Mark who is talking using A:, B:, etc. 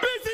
A: Busy